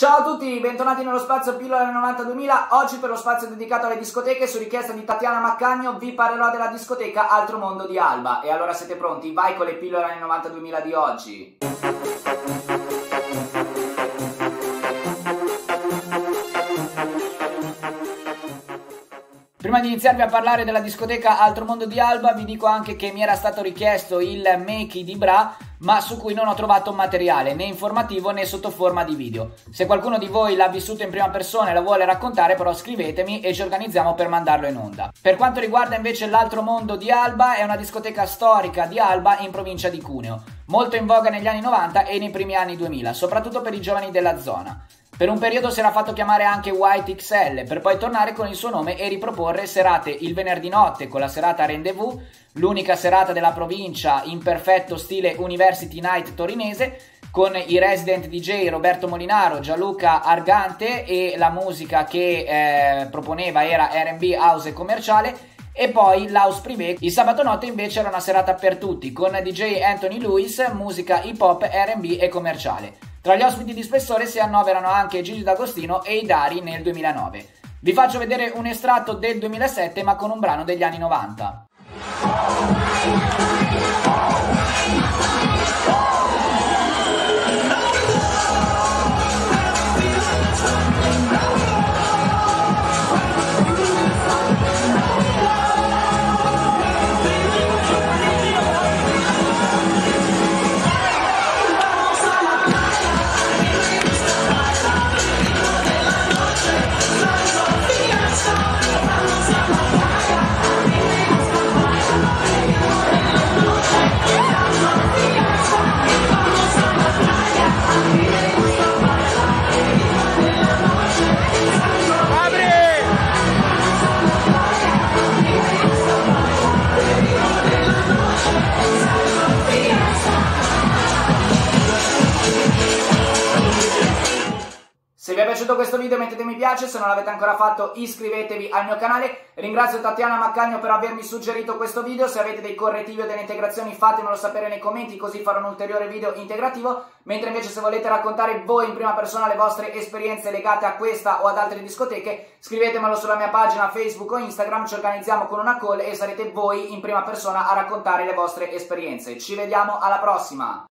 Ciao a tutti, bentornati nello spazio Pillola del 92.000. Oggi per lo spazio dedicato alle discoteche, su richiesta di Tatiana Maccagno, vi parlerò della discoteca Altro Mondo di Alba. E allora siete pronti? Vai con le pillole nel 92.000 di oggi. Prima di iniziarvi a parlare della discoteca Altro Mondo di Alba, vi dico anche che mi era stato richiesto il Makey di Bra, ma su cui non ho trovato materiale né informativo né sotto forma di video. Se qualcuno di voi l'ha vissuto in prima persona e la vuole raccontare, però scrivetemi e ci organizziamo per mandarlo in onda. Per quanto riguarda invece l'Altro Mondo di Alba, è una discoteca storica di Alba in provincia di Cuneo, molto in voga negli anni 90 e nei primi anni 2000, soprattutto per i giovani della zona. Per un periodo si era fatto chiamare anche White XL, per poi tornare con il suo nome e riproporre serate il venerdì notte con la serata Rendezvous, l'unica serata della provincia in perfetto stile University Night torinese, con i resident DJ Roberto Molinaro, Gianluca Argante e la musica che eh, proponeva era RB house e commerciale e poi l'house privé. Il sabato notte invece era una serata per tutti con DJ Anthony Lewis, musica hip hop, RB e commerciale. Tra gli ospiti di spessore si annoverano anche Gigi D'Agostino e Idari nel 2009. Vi faccio vedere un estratto del 2007 ma con un brano degli anni 90. Vi è piaciuto questo video mettete mi piace, se non l'avete ancora fatto iscrivetevi al mio canale. Ringrazio Tatiana Maccagno per avermi suggerito questo video, se avete dei correttivi o delle integrazioni fatemelo sapere nei commenti così farò un ulteriore video integrativo. Mentre invece se volete raccontare voi in prima persona le vostre esperienze legate a questa o ad altre discoteche, scrivetemelo sulla mia pagina Facebook o Instagram, ci organizziamo con una call e sarete voi in prima persona a raccontare le vostre esperienze. Ci vediamo alla prossima!